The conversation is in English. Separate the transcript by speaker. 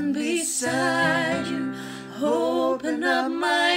Speaker 1: beside you. Open up my